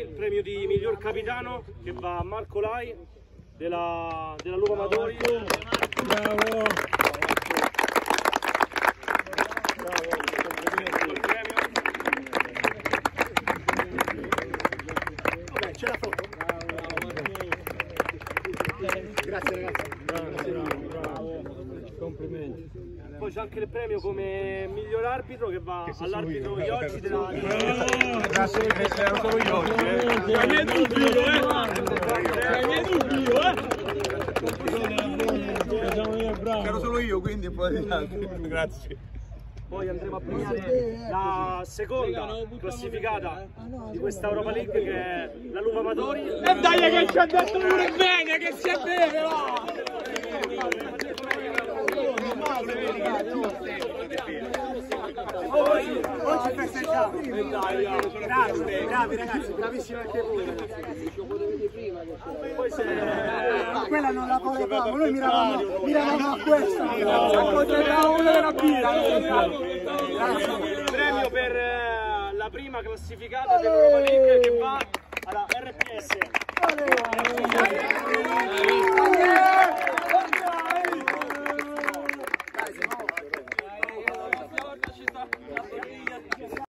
il premio di miglior capitano che va a Marco Lai della, della Lupa Amatori. Bravo. Premio. Vabbè, c'è la foto. Grazie ragazzi. Complimenti. Poi c'è anche il premio come miglior arbitro che va all'arbitro Ioggi della Grazie perché sei solo io oggi. Eh. Hai miei dubbi, eh. Hai miei dubbi, eh. Siamo io bravo. Ero solo io, quindi poi. Grazie. Poi andremo a premiare la seconda classificata di questa Europa League che è la Lupa Amatori. E dai che ci ha detto pure bene, che si è bene, va! Oggi festeggiamo. Bravi, bravi ragazzi, bravissimi anche voi. C'è Quella non la volevamo, noi miravamo, miravamo a questa. Accontentiamo una della birra. il premio per la prima classificata dell'Europa League che va alla RPS.